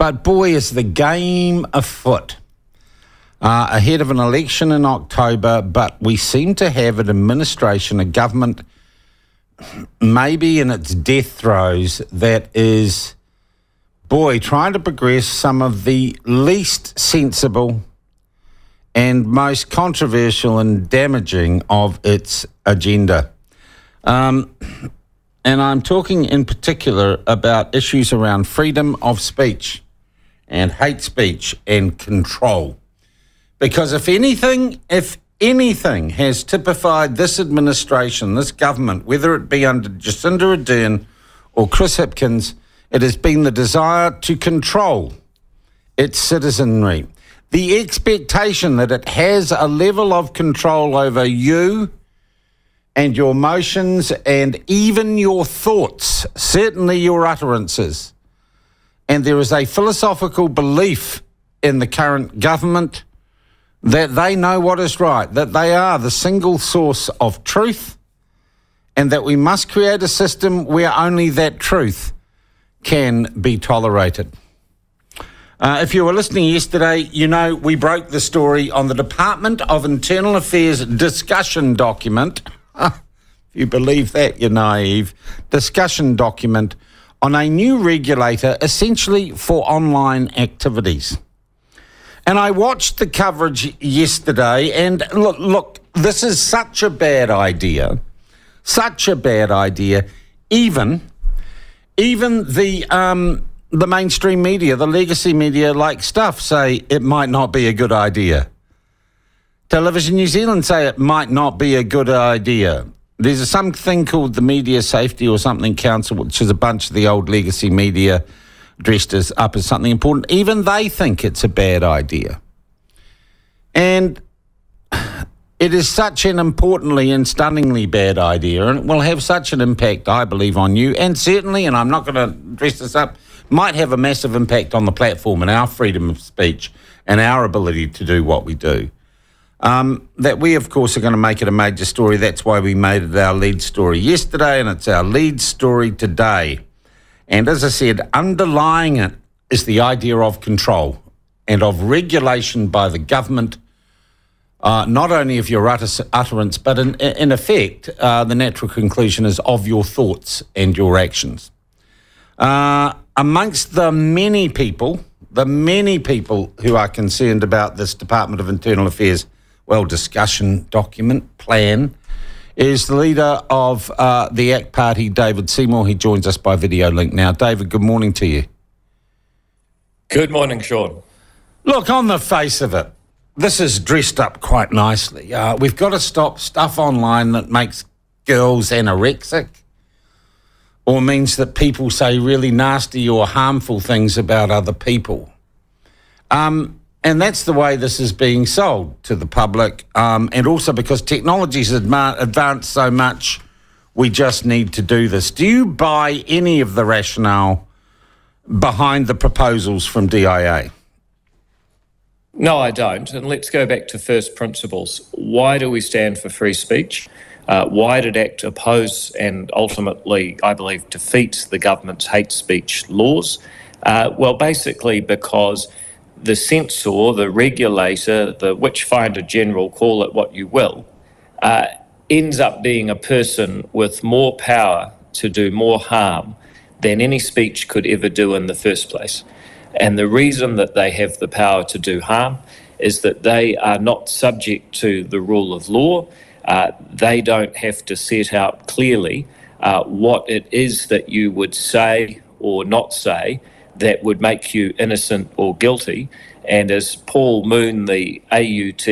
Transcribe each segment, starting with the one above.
But boy, is the game afoot. Uh, ahead of an election in October, but we seem to have an administration, a government, maybe in its death throes, that is, boy, trying to progress some of the least sensible and most controversial and damaging of its agenda. Um, and I'm talking in particular about issues around freedom of speech and hate speech and control. Because if anything, if anything has typified this administration, this government, whether it be under Jacinda Ardern or Chris Hipkins, it has been the desire to control its citizenry. The expectation that it has a level of control over you and your emotions and even your thoughts, certainly your utterances. And there is a philosophical belief in the current government that they know what is right, that they are the single source of truth, and that we must create a system where only that truth can be tolerated. Uh, if you were listening yesterday, you know we broke the story on the Department of Internal Affairs discussion document. if you believe that, you're naive. Discussion document on a new regulator essentially for online activities. And I watched the coverage yesterday, and look, look, this is such a bad idea, such a bad idea. Even, even the um, the mainstream media, the legacy media, like stuff, say it might not be a good idea. Television New Zealand say it might not be a good idea. There's something called the Media Safety or something Council, which is a bunch of the old legacy media dressed as up as something important, even they think it's a bad idea. And it is such an importantly and stunningly bad idea, and it will have such an impact, I believe, on you, and certainly, and I'm not going to dress this up, might have a massive impact on the platform and our freedom of speech and our ability to do what we do. Um, that we, of course, are going to make it a major story. That's why we made it our lead story yesterday, and it's our lead story today. And as I said, underlying it is the idea of control and of regulation by the government, uh, not only of your utter- utterance, but in, in effect, uh, the natural conclusion is of your thoughts and your actions. Uh, amongst the many people, the many people who are concerned about this Department of Internal Affairs, well, discussion document, plan, is the leader of uh, the ACT Party, David Seymour. He joins us by video link now. David, good morning to you. Good morning, Sean. Look, on the face of it, this is dressed up quite nicely. Uh, we've got to stop stuff online that makes girls anorexic or means that people say really nasty or harmful things about other people. Um, and that's the way this is being sold to the public. Um, and also because technology's advanced so much, we just need to do this. Do you buy any of the rationale behind the proposals from DIA? No, I don't. And let's go back to first principles. Why do we stand for free speech? Uh, why did ACT oppose and ultimately, I believe, defeat the government's hate speech laws? Uh, well, basically because the censor, the regulator, the witchfinder general, call it what you will, uh, ends up being a person with more power to do more harm than any speech could ever do in the first place. And the reason that they have the power to do harm is that they are not subject to the rule of law. Uh, they don't have to set out clearly uh, what it is that you would say or not say that would make you innocent or guilty. And as Paul Moon, the AUT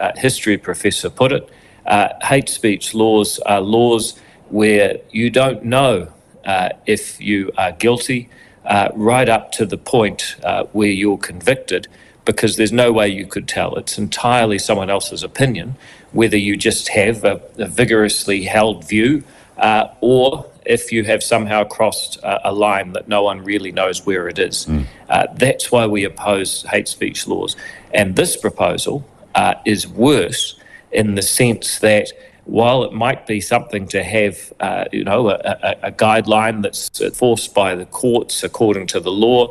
uh, history professor, put it, uh, hate speech laws are laws where you don't know uh, if you are guilty uh, right up to the point uh, where you're convicted because there's no way you could tell. It's entirely someone else's opinion, whether you just have a, a vigorously held view uh, or if you have somehow crossed uh, a line that no one really knows where it is. Mm. Uh, that's why we oppose hate speech laws. And this proposal uh, is worse in the sense that while it might be something to have, uh, you know, a, a, a, guideline that's enforced by the courts according to the law,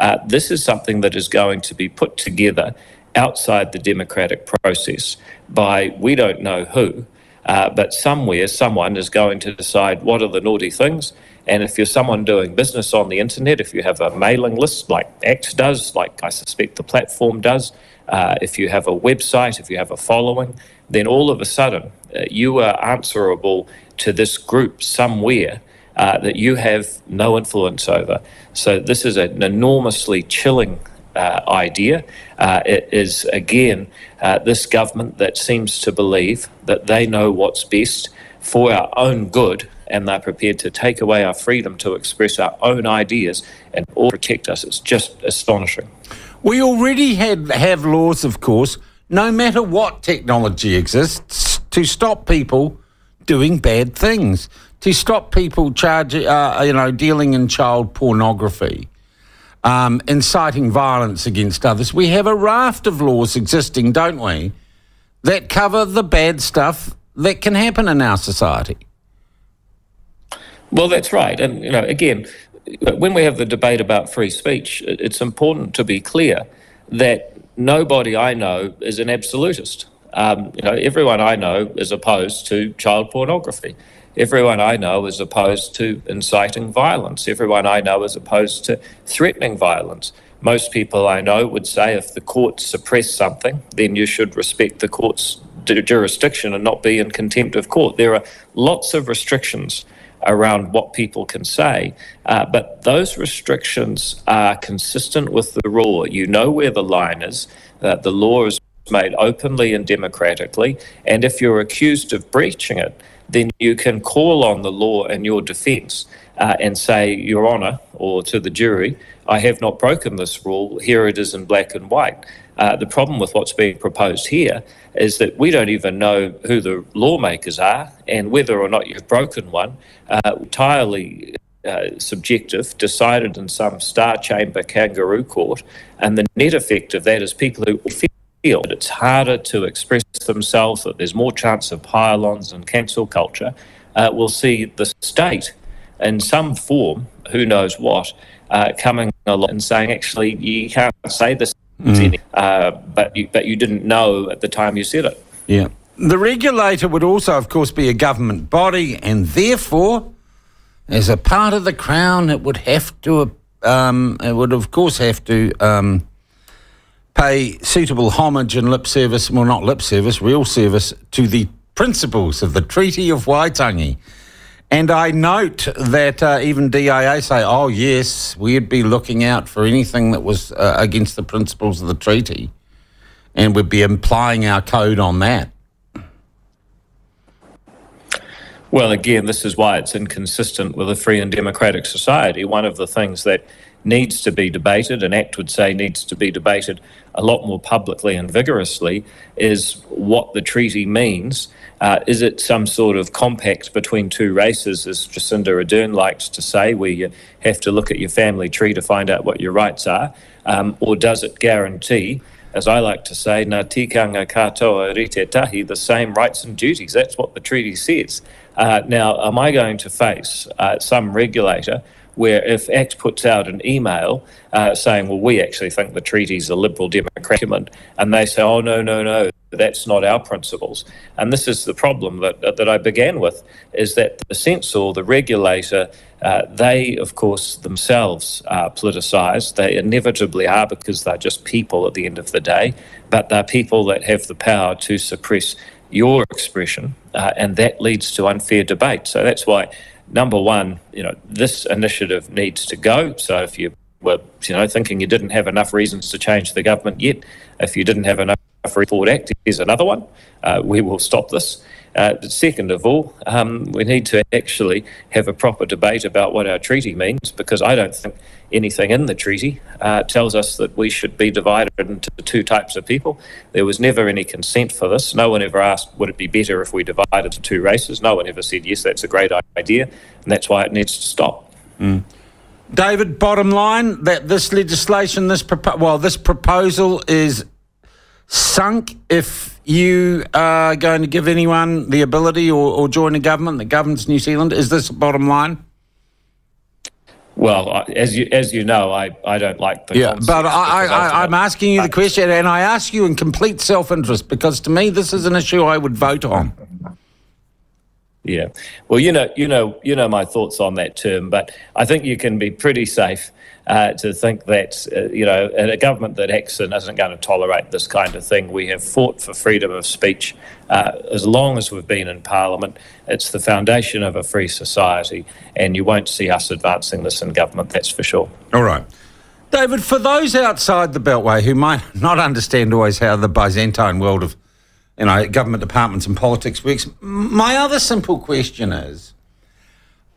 Uh, this is something that is going to be put together outside the democratic process by we don't know who, uh, but somewhere someone is going to decide what are the naughty things. And if you're someone doing business on the internet, if you have a mailing list like X does, like I suspect the platform does, uh, if you have a website, if you have a following, then all of a sudden uh, you are answerable to this group somewhere uh, that you have no influence over. So this is an enormously chilling uh, idea. Uh, it is, again, uh, this government that seems to believe that they know what's best for our own good and they're prepared to take away our freedom to express our own ideas and all protect us. It's just astonishing. We already have laws, of course, no matter what technology exists, to stop people doing bad things to stop people charging, uh, you know, dealing in child pornography, um, inciting violence against others. We have a raft of laws existing, don't we, that cover the bad stuff that can happen in our society. Well, that's right, and you know, again, when we have the debate about free speech, it's important to be clear that nobody I know is an absolutist. Um, you know, everyone I know is opposed to child pornography. Everyone I know is opposed to inciting violence. Everyone I know is opposed to threatening violence. Most people I know would say if the courts suppress something, then you should respect the court's jurisdiction and not be in contempt of court. There are lots of restrictions around what people can say, uh, but those restrictions are consistent with the law. You know where the line is. Uh, the law is made openly and democratically, and if you're accused of breaching it, then you can call on the law in your defence uh, and say, Your Honour, or to the jury, I have not broken this rule. Here it is in black and white. Uh, the problem with what's being proposed here is that we don't even know who the lawmakers are and whether or not you've broken one. Uh, entirely uh, subjective, decided in some star chamber kangaroo court, and the net effect of that is people who feel that it's harder to express themselves, that there's more chance of pile-ons and cancel culture, uh, will see the state in some form, who knows what, uh, coming along and saying, actually, you can't say this, mm. uh, but, you, but you didn't know at the time you said it. Yeah. The regulator would also, of course, be a government body, and therefore, as a part of the Crown, it would have to, um, it would, of course, have to um, pay suitable homage and lip service, well, not lip service, real service, to the principles of the Treaty of Waitangi. And I note that uh, even DIA say, oh, yes, we'd be looking out for anything that was uh, against the principles of the treaty, and we'd be applying our code on that. Well, again, this is why it's inconsistent with a free and democratic society. One of the things that needs to be debated, and ACT would say needs to be debated a lot more publicly and vigorously, is what the treaty means. Uh, is it some sort of compact between two races, as Jacinda Ardern likes to say, where you have to look at your family tree to find out what your rights are? Um, or does it guarantee, as I like to say, na tikanga katoa rite tahi, the same rights and duties? That's what the treaty says. Uh, now, am I going to face uh, some regulator where if ACT puts out an email uh, saying, well, we actually think the treaty is a liberal democratic document, and they say, oh, no, no, no, that's not our principles. And this is the problem that, that I began with, is that the censor, the regulator, uh, they, of course, themselves are politicised. They inevitably are because they're just people at the end of the day, but they're people that have the power to suppress your expression, uh, and that leads to unfair debate. So that's why number one, you know, this initiative needs to go. So if you were, you know, thinking you didn't have enough reasons to change the government yet, if you didn't have enough Report Act, here's another one. Uh, we will stop this. Uh, second of all, um, we need to actually have a proper debate about what our treaty means, because I don't think anything in the treaty uh, tells us that we should be divided into two types of people. There was never any consent for this. No one ever asked, would it be better if we divided into two races? No one ever said, yes, that's a great idea, and that's why it needs to stop. Mm. David, bottom line that this legislation, this propo- well, this proposal is sunk if you are going to give anyone the ability or, or join a government that governs New Zealand? Is this bottom line? Well, as you as you know, I, I don't like the yeah, but I, I, I'm asking you the question, and I ask you in complete self interest because to me this is an issue I would vote on. Yeah, well, you know, you know, you know my thoughts on that term, but I think you can be pretty safe uh, to think that uh, you know a government that acts and isn't going to tolerate this kind of thing. We have fought for freedom of speech uh, as long as we've been in Parliament. It's the foundation of a free society, and you won't see us advancing this in government. That's for sure. All right. David, for those outside the Beltway who might not understand always how the Byzantine world of you know, government departments and politics works. My other simple question is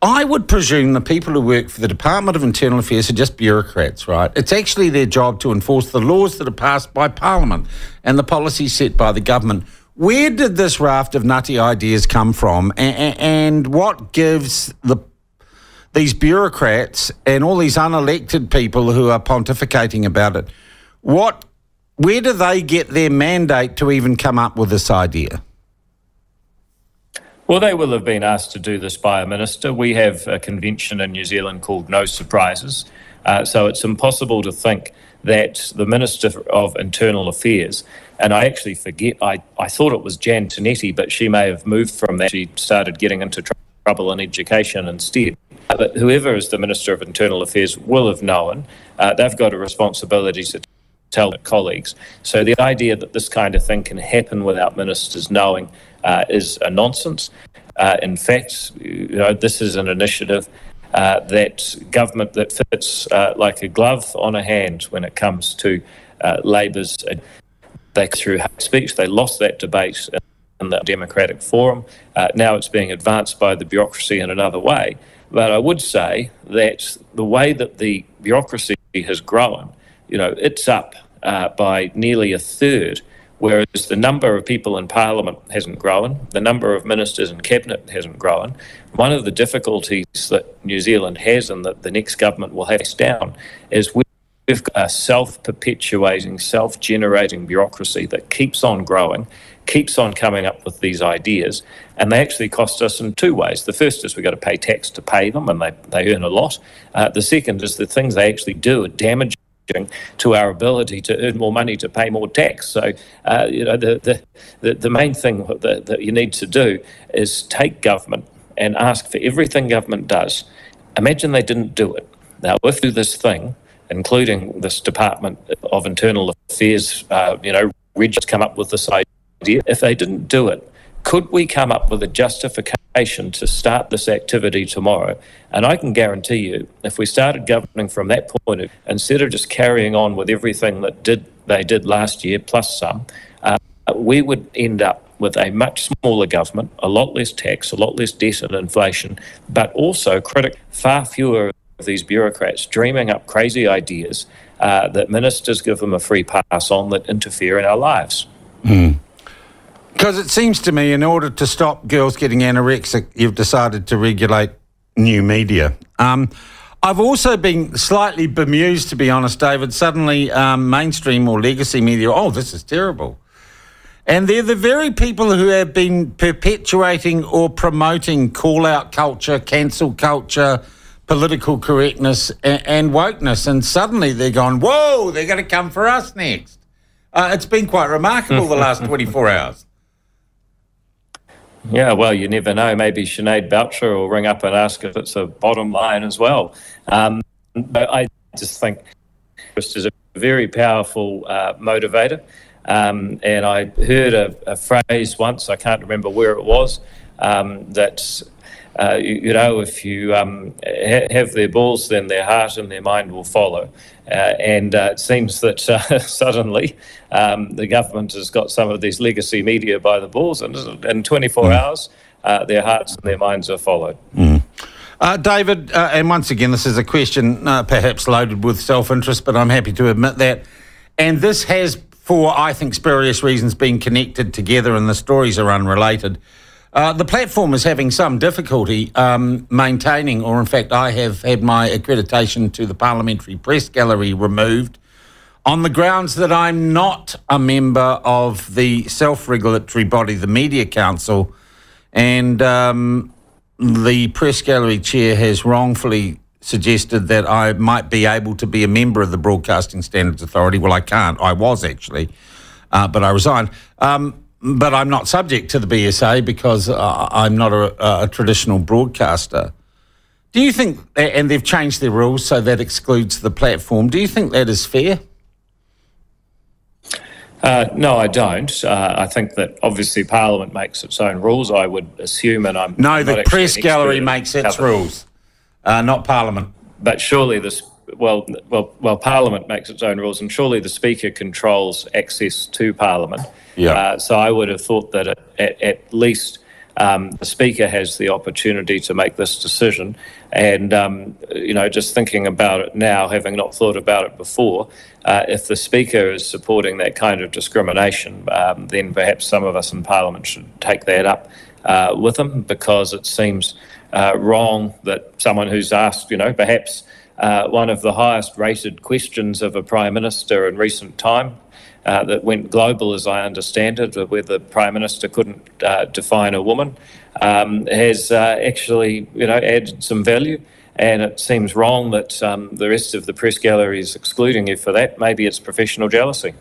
I would presume the people who work for the Department of Internal Affairs are just bureaucrats, right? It's actually their job to enforce the laws that are passed by Parliament and the policies set by the government. Where did this raft of nutty ideas come from, and, and what gives the these bureaucrats and all these unelected people who are pontificating about it, what where do they get their mandate to even come up with this idea? Well, they will have been asked to do this by a minister. We have a convention in New Zealand called No Surprises. Uh, so it's impossible to think that the Minister of Internal Affairs, and I actually forget, I, I thought it was Jan Tinetti, but she may have moved from that. She started getting into trouble in education instead. But whoever is the Minister of Internal Affairs will have known. Uh, they've got a responsibility to tell their colleagues. So the idea that this kind of thing can happen without ministers knowing uh, is a nonsense. Uh, in fact, you know, this is an initiative uh, that government that fits uh, like a glove on a hand when it comes to uh, Labour's. They through speech. They lost that debate in the Democratic Forum. Uh, now it's being advanced by the bureaucracy in another way. But I would say that the way that the bureaucracy has grown, you know, it's up by nearly a third, whereas the number of people in Parliament hasn't grown, the number of ministers in Cabinet hasn't grown. One of the difficulties that New Zealand has and that the next government will have down is we've got a self perpetuating, self generating bureaucracy that keeps on growing, keeps on coming up with these ideas, and they actually cost us in two ways. The first is we've got to pay tax to pay them, and they, they earn a lot. Uh, the second is the things they actually do are damaging to our ability to earn more money to pay more tax. So, uh, you know, the, the, the, main thing that, that you need to do is take government and ask for everything government does. Imagine they didn't do it. Now, if do this thing, including this Department of Internal Affairs, uh, you know, just come up with this idea. If they didn't do it, could we come up with a justification to start this activity tomorrow? And I can guarantee you, if we started governing from that point, of, instead of just carrying on with everything that did they did last year plus some, uh, we would end up with a much smaller government, a lot less tax, a lot less debt and inflation, but also critic far fewer of these bureaucrats dreaming up crazy ideas uh, that ministers give them a free pass on that interfere in our lives. Mm. Because it seems to me, in order to stop girls getting anorexic, you've decided to regulate new media. Um, I've also been slightly bemused, to be honest, David. Suddenly, um, mainstream or legacy media, oh, this is terrible. And they're the very people who have been perpetuating or promoting call out culture, cancel culture, political correctness, and, and wokeness. And suddenly they're gone, whoa, they're going to come for us next. Uh, it's been quite remarkable the last 24 hours. Yeah, well, you never know. Maybe Sinead Boucher will ring up and ask if it's a bottom line as well. Um, but I just think this is a very powerful uh, motivator. Um, and I heard a, a, phrase once, I can't remember where it was, um, that uh, you, you, know, if you um, ha- have their balls, then their heart and their mind will follow. Uh, and uh, it seems that uh, suddenly um, the government has got some of these legacy media by the balls, and in 24 mm. hours, uh, their hearts and their minds are followed. Mm. David, and once again, this is a question perhaps loaded with self interest, but I'm happy to admit that. And this has, for I think spurious reasons, been connected together, and the stories are unrelated. Uh, the platform is having some difficulty um, maintaining, or in fact, I have had my accreditation to the Parliamentary Press Gallery removed on the grounds that I'm not a member of the self regulatory body, the Media Council, and um, the Press Gallery chair has wrongfully suggested that I might be able to be a member of the Broadcasting Standards Authority. Well, I can't. I was actually, uh, but I resigned. Um, but I'm not subject to the BSA because uh, I'm not a, a, traditional broadcaster. Do you think, and they've changed their rules so that excludes the platform, do you think that is fair? Uh, no, I don't. Uh, I think that obviously Parliament makes its own rules. I would assume, and I'm no. The press gallery makes its rules, uh, not Parliament. But surely this well, well, well, Parliament makes its own rules, and surely the Speaker controls access to Parliament. Yeah. Uh, so I would have thought that at, at, least um, the Speaker has the opportunity to make this decision. And, um, you know, just thinking about it now, having not thought about it before, uh, if the Speaker is supporting that kind of discrimination, um, then perhaps some of us in Parliament should take that up uh, with him because it seems uh, wrong that someone who's asked, you know, perhaps uh, one of the highest rated questions of a Prime Minister in recent time. Uh, that went global, as I understand it, where the Prime Minister couldn't uh, define a woman, um, has uh, actually, you know, added some value. And it seems wrong that um, the rest of the press gallery is excluding you for that. Maybe it's professional jealousy.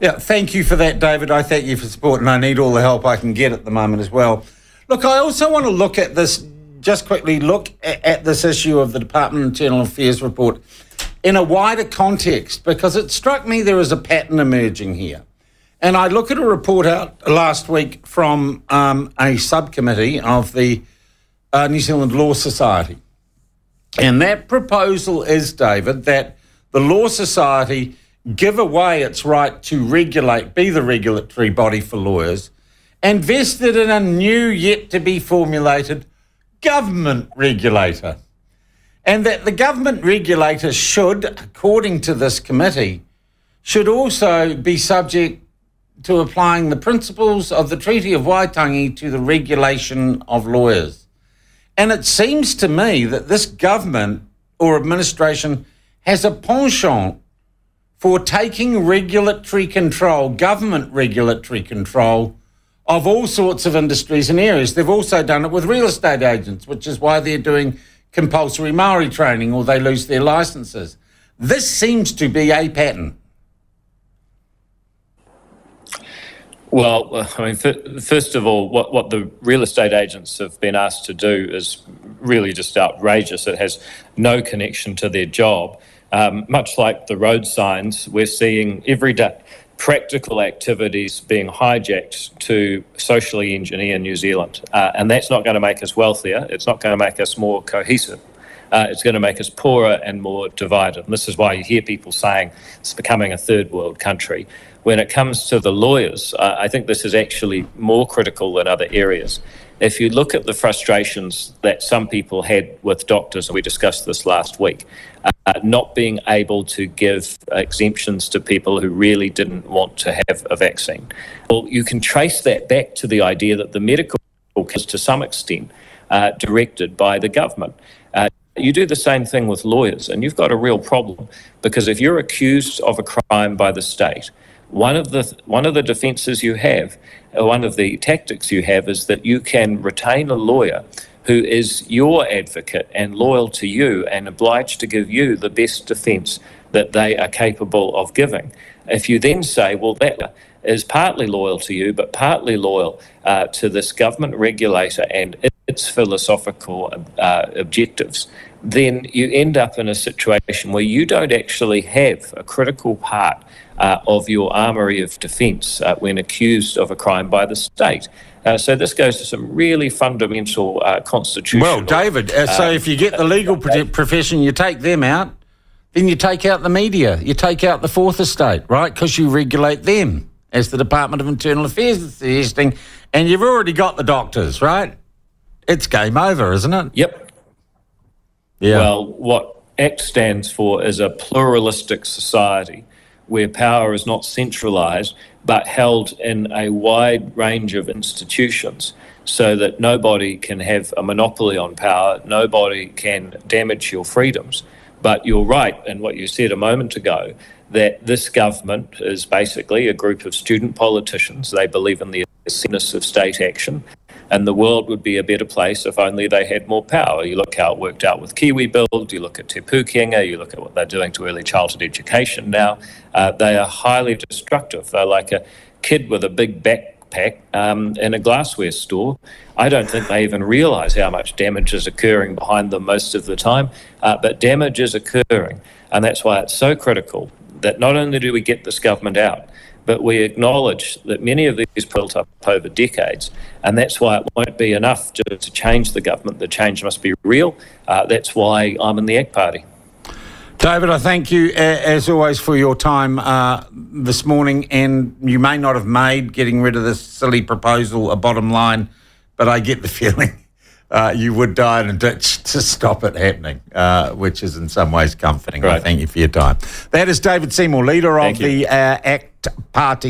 Yeah, thank you for that, David. I thank you for support, and I need all the help I can get at the moment as well. Look, I also want to look at this just quickly look at, at this issue of the Department of Internal Affairs report in a wider context because it struck me there is a pattern emerging here. And I look at a report out last week from um, a subcommittee of the uh, New Zealand Law Society. And that proposal is, David, that the Law Society give away its right to regulate, be the regulatory body for lawyers, and vest it in a new, yet to be formulated government regulator. And that the government regulator should, according to this committee, should also be subject to applying the principles of the Treaty of Waitangi to the regulation of lawyers. And it seems to me that this government or administration has a penchant for taking regulatory control, government regulatory control of all sorts of industries and areas. They've also done it with real estate agents, which is why they're doing compulsory Maori training or they lose their licenses. This seems to be a pattern. Well, I mean, first of all, what, what the real estate agents have been asked to do is really just outrageous. It has no connection to their job. Um, much like the road signs, we're seeing every day practical activities being hijacked to socially engineer New Zealand. Uh, and that's not going to make us wealthier. It's not going to make us more cohesive. Uh, it's going to make us poorer and more divided. And this is why you hear people saying it's becoming a third world country. When it comes to the lawyers, uh, I think this is actually more critical than other areas. If you look at the frustrations that some people had with doctors, and we discussed this last week, uh, not being able to give exemptions to people who really didn't want to have a vaccine. Well, you can trace that back to the idea that the medical is to some extent uh, directed by the government. Uh, you do the same thing with lawyers, and you've got a real problem because if you're accused of a crime by the state, one of the one of the defences you have, one of the tactics you have, is that you can retain a lawyer who is your advocate and loyal to you and obliged to give you the best defence that they are capable of giving. If you then say, well, that is partly loyal to you, but partly loyal uh, to this government regulator and its philosophical uh, objectives, then you end up in a situation where you don't actually have a critical part uh, of your armoury of defence uh, when accused of a crime by the state. Uh, so this goes to some really fundamental uh, constitutional. Well, David, uh, so if you get the legal profession, you take them out, then you take out the media, you take out the fourth estate, right? Because you regulate them, as the Department of Internal Affairs is suggesting, and you've already got the doctors, right? It's game over, isn't it? Yep. Yeah. Well, what ACT stands for is a pluralistic society where power is not centralised but held in a wide range of institutions so that nobody can have a monopoly on power, nobody can damage your freedoms. But you're right in what you said a moment ago that this government is basically a group of student politicians. They believe in the essence of state action. And the world would be a better place if only they had more power. You look how it worked out with Kiwi Build, you look at Te Pūkenga, you look at what they're doing to early childhood education now. Uh, they are highly destructive. They're like a kid with a big backpack um, in a glassware store. I don't think they even realise how much damage is occurring behind them most of the time, uh, but damage is occurring. And that's why it's so critical that not only do we get this government out, but we acknowledge that many of these built up over decades, and that's why it won't be enough to, to change the government. The change must be real. Uh, that's why I'm in the ACT Party. David, I thank you as always for your time uh, this morning. And you may not have made getting rid of this silly proposal a bottom line, but I get the feeling uh, you would die in a ditch to stop it happening, uh, which is in some ways comforting. Right. I thank you for your time. That is David Seymour, leader of the uh, ACT Party.